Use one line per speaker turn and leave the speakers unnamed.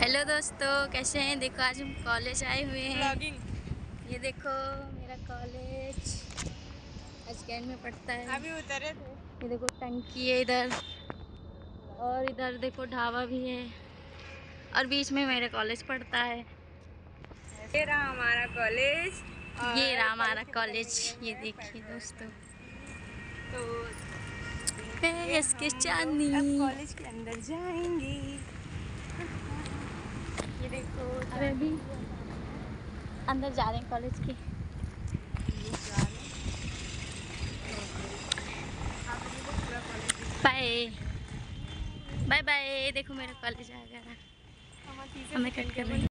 Hello दोस्तों कैसे हैं? देखो आज हम कॉलेज आए हुए हैं। ये देखो मेरा कॉलेज अजगैन में पढ़ता है।
अभी उतरे थे
ये देखो टंकी है इधर। और इधर देखो ढाबा भी है। और बीच में मेरा कॉलेज पड़ता है।
ये रहा हमारा कॉलेज
ये रहा हमारा कॉलेज ये देखिए दोस्तों।
तो
इसके चांदनी।
कॉलेज के अंदर जाएँगे। ये देखो।
अरे अभी अंदर जा रहे हैं कॉलेज के। बाय बाय बाय देखो मेरा कॉलेज आ गया। हमें कट कर रही